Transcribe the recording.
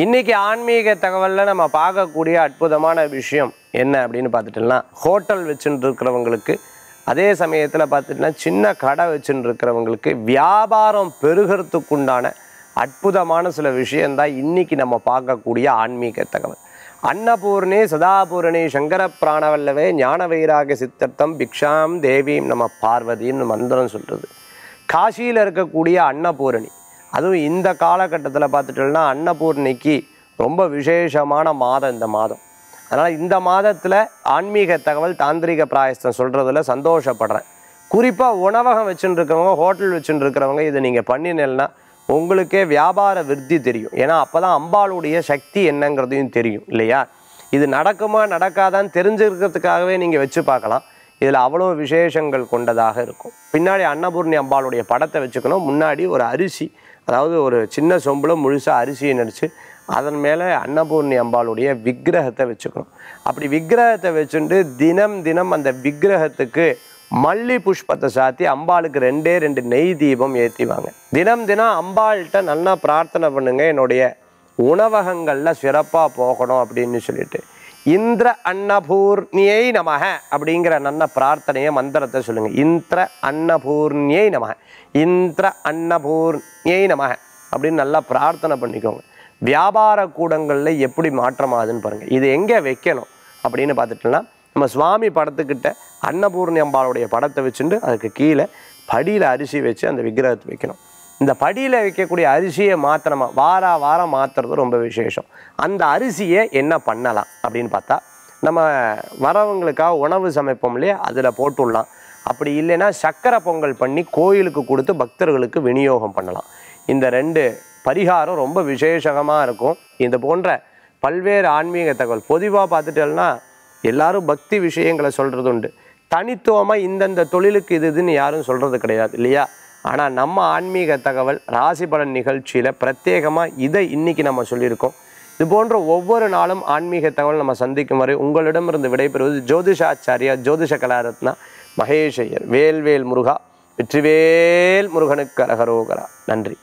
இன்னைக்கு ஆன்மீக தகவலில் நம்ம பார்க்கக்கூடிய அற்புதமான விஷயம் என்ன அப்படின்னு பார்த்துட்டோம்னா ஹோட்டல் வச்சுட்டு இருக்கிறவங்களுக்கு அதே சமயத்தில் பார்த்துட்டுனா சின்ன கடை வச்சுட்டு இருக்கிறவங்களுக்கு வியாபாரம் பெருகிறதுக்குண்டான அற்புதமான சில விஷயந்தான் இன்றைக்கி நம்ம பார்க்கக்கூடிய ஆன்மீக தகவல். அன்னபூர்ணே சதாபூரணி சங்கர பிராணவல்லவே ஞான வைராக சித்தர்த்தம் பிக்ஷாம் தேவியும் நம்ம பார்வதின்னு மந்திரம் சொல்கிறது காசியில் இருக்கக்கூடிய அன்னபூரணி அதுவும் இந்த காலகட்டத்தில் பார்த்துட்டோம்னா அன்னபூர்ணிக்கு ரொம்ப விசேஷமான மாதம் இந்த மாதம். அதனால் இந்த மாதத்தில் ஆன்மீக தகவல் தாந்திரிக பிராயஸ்தம் சொல்கிறதுல சந்தோஷப்படுறேன். குறிப்பாக உணவகம் வச்சுட்டு ஹோட்டல் வச்சுட்டு இதை நீங்கள் பண்ணினேன்னா உங்களுக்கே வியாபார விருத்தி தெரியும். ஏன்னா அப்போ தான் அம்பாளுடைய சக்தி என்னங்கிறதையும் தெரியும் இல்லையா? இது நடக்குமா நடக்காதான்னு தெரிஞ்சுக்கிறதுக்காகவே நீங்கள் வச்சு பார்க்கலாம். இதில் அவ்வளோ விசேஷங்கள் கொண்டதாக இருக்கும். பின்னாடி அன்னபூர்ணி அம்பாளுடைய படத்தை வச்சுக்கணும். முன்னாடி ஒரு அரிசி அதாவது ஒரு சின்ன சொம்பில் முழுசாக அரிசியை நடித்து அதன் மேலே அன்னபூர்ணி அம்பாளுடைய விக்கிரகத்தை வச்சுக்கணும். அப்படி விக்கிரகத்தை வச்சுட்டு தினம் தினம் அந்த விக்கிரகத்துக்கு மல்லி புஷ்பத்தை சாத்தி அம்பாளுக்கு ரெண்டே ரெண்டு நெய் தீபம் ஏற்றிவாங்க தினம் தினம் அம்பாள்கிட்ட நல்லா பிரார்த்தனை பண்ணுங்க என்னுடைய உணவகங்களில் சிறப்பாக போகணும் அப்படின்னு சொல்லிட்டு. இந்திர அன்னபூர்ணியை நமக அப்படிங்கிற நல்ல பிரார்த்தனையை மந்திரத்தை சொல்லுங்க. இந்திர அன்னபூர்ணியை நமக. இந்திர அன்னபூர்ணியை நமக அப்படின்னு நல்லா பிரார்த்தனை பண்ணிக்கோங்க. வியாபார கூடங்களில் எப்படி மாற்றமாகுதுன்னு பாருங்கள் இது எங்கே வைக்கணும் அப்படின்னு பார்த்துட்டோம்னா நம்ம சுவாமி படத்துக்கிட்ட அன்னபூர்ணி அம்பாளுடைய படத்தை வச்சுட்டு அதுக்கு கீழே படியில் அரிசி வச்சு அந்த விக்கிரகத்தை வைக்கணும். இந்த படியில் வைக்கக்கூடிய அரிசியை மாற்றணுமா வார வாரம் மாற்றுறது ரொம்ப விசேஷம். அந்த அரிசியை என்ன பண்ணலாம் அப்படின்னு பார்த்தா நம்ம வரவங்களுக்காக உணவு சமைப்போம் இல்லையா? அதில் போட்டுடலாம். அப்படி இல்லைன்னா சக்கரை பொங்கல் பண்ணி கோயிலுக்கு கொடுத்து பக்தர்களுக்கு விநியோகம் பண்ணலாம். இந்த ரெண்டு பரிகாரம் ரொம்ப விசேஷமாக இருக்கும். இது போன்ற பல்வேறு ஆன்மீக தகவல். பொதுவாக பார்த்துட்டோம்னா எல்லாரும் பக்தி விஷயங்களை சொல்கிறது உண்டு தனித்துவமாக இந்தந்த தொழிலுக்கு இது இதுன்னு யாரும் சொல்கிறது கிடையாது இல்லையா? ஆனால் நம்ம ஆன்மீக தகவல் ராசி பலன் நிகழ்ச்சியில் பிரத்யேகமாக இதை இன்னைக்கு நம்ம சொல்லியிருக்கோம். இது போன்ற ஒவ்வொரு நாளும் ஆன்மீக தகவல் நம்ம சந்திக்கும் வரை உங்களிடமிருந்து விடைபெறுவது ஜோதிஷாச்சாரியா ஜோதிஷ கலாரத்னா மகேஷ் வேல்வேல் முருகா வெற்றிவேல் முருகனுக்கு அரகரோகரா நன்றி.